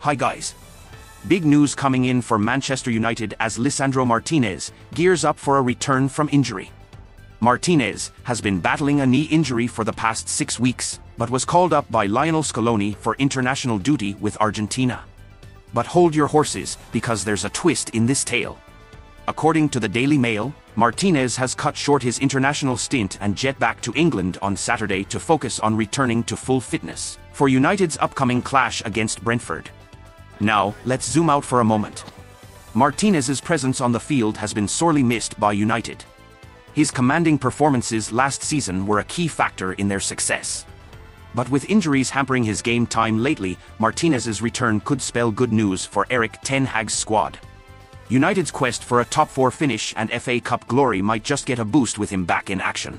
Hi guys. Big news coming in for Manchester United as Lisandro Martinez gears up for a return from injury. Martinez has been battling a knee injury for the past six weeks, but was called up by Lionel Scaloni for international duty with Argentina. But hold your horses, because there's a twist in this tale. According to the Daily Mail, Martinez has cut short his international stint and jet back to England on Saturday to focus on returning to full fitness for United's upcoming clash against Brentford. Now, let's zoom out for a moment. Martinez's presence on the field has been sorely missed by United. His commanding performances last season were a key factor in their success. But with injuries hampering his game time lately, Martinez's return could spell good news for Erik Ten Hag's squad. United's quest for a top-four finish and FA Cup glory might just get a boost with him back in action.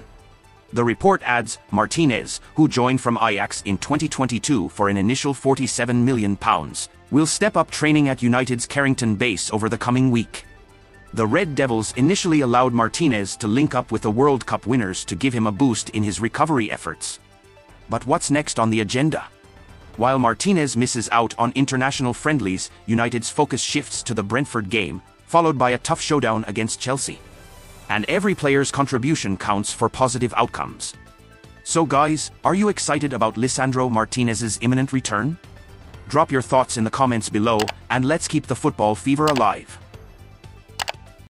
The report adds, Martinez, who joined from Ajax in 2022 for an initial £47 million, will step up training at United's Carrington base over the coming week. The Red Devils initially allowed Martinez to link up with the World Cup winners to give him a boost in his recovery efforts. But what's next on the agenda? While Martinez misses out on international friendlies, United's focus shifts to the Brentford game, followed by a tough showdown against Chelsea. And every player's contribution counts for positive outcomes. So guys, are you excited about Lisandro Martinez's imminent return? Drop your thoughts in the comments below, and let's keep the football fever alive.